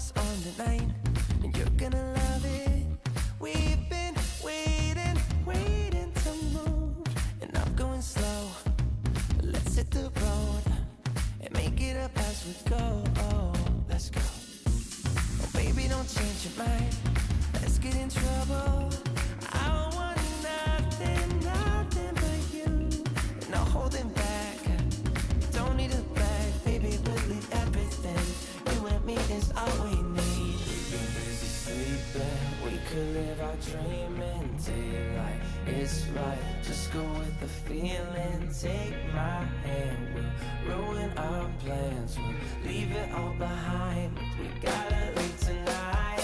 what's on line, and you're gonna love it. We've been waiting, waiting to move, and I'm going slow. Let's hit the road and make it up as we go. Could live our dream in daylight. It's right. Just go with the feeling. Take my hand. We'll ruin our plans. We'll leave it all behind. We gotta leave tonight.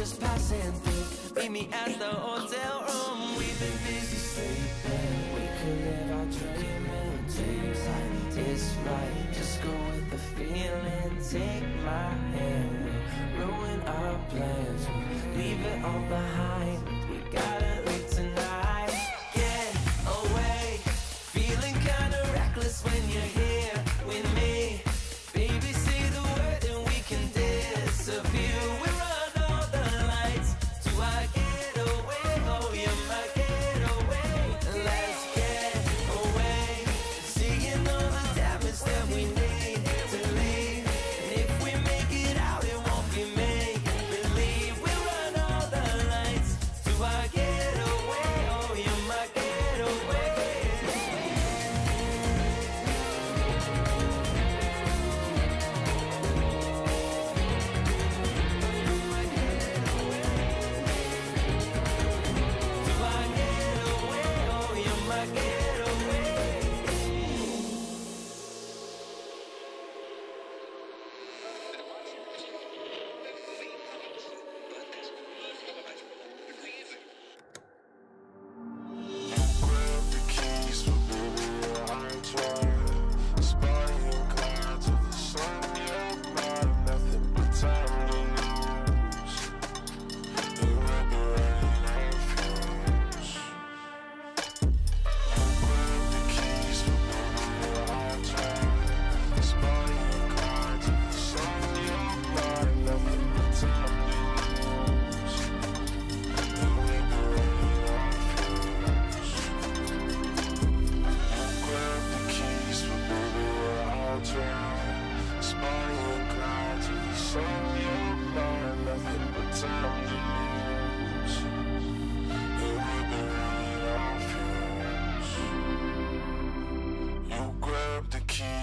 Just passing through. Meet me at the hotel room. We've been busy sleeping. We could live our dream in daylight. It's right. Just go with the feeling. Take my hand. We'll ruin our plans. We'll leave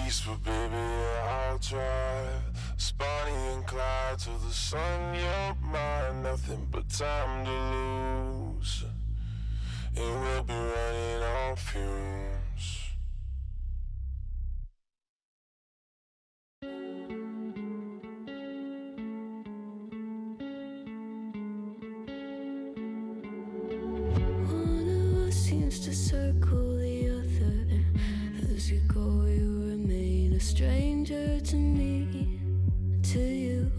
but baby, I'll drive. Spotty and glide to the sun, you're mine. Nothing but time to lose. And we'll be running on fumes. One of us seems to circle a stranger to me, to you.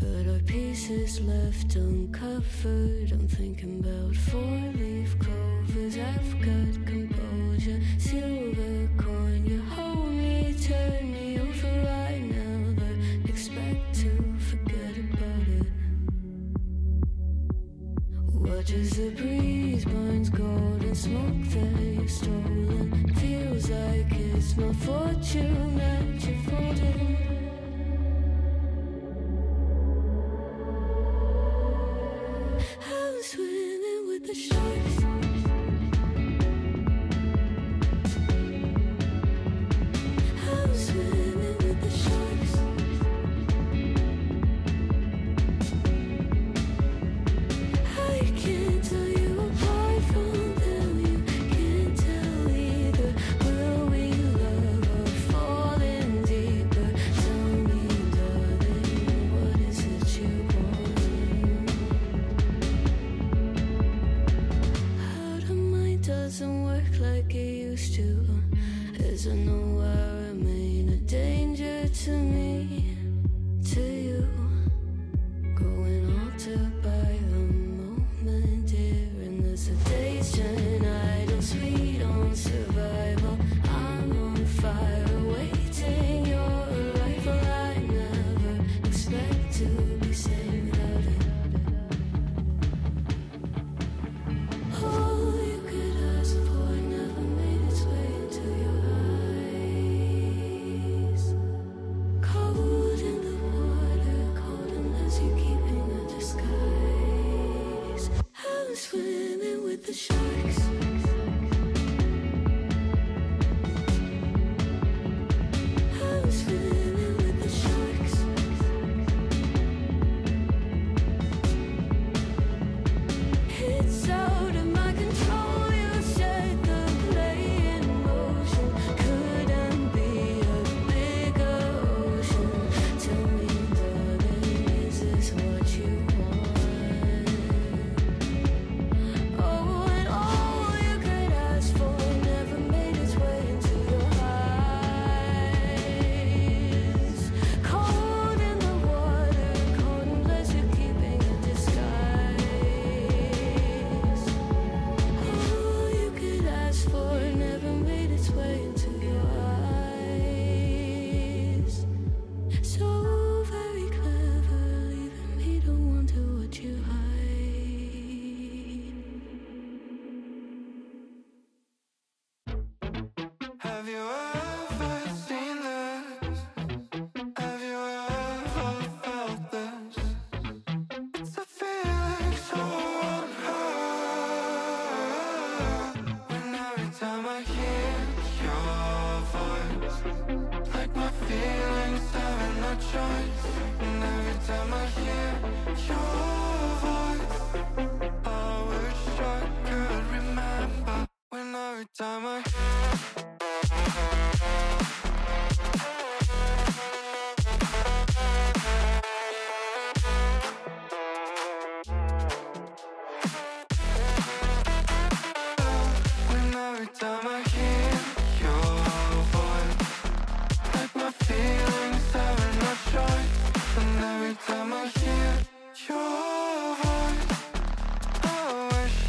But our pieces left uncovered. I'm thinking about four leaf clovers. I've got composure, silver coin. You hold me, turn me over. I never expect to forget about it. Watch as the breeze burns golden smoke my fortune that you're folding. Have you. ever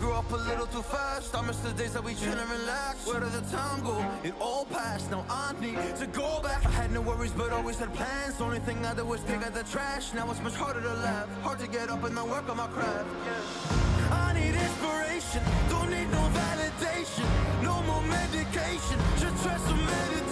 grew up a little too fast. I miss the days that we chill and relax. Where did the time go? It all passed. Now I need to go back. I had no worries but always had plans. Only thing I did was take out the trash. Now it's much harder to laugh. Hard to get up and not work on my craft. Yeah. I need inspiration. Don't need no validation. No more medication. Just trust some meditation.